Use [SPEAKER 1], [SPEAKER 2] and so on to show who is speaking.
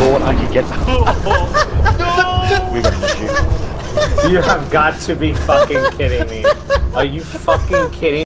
[SPEAKER 1] I could get. We got.
[SPEAKER 2] You have got to be fucking kidding me. Are you fucking kidding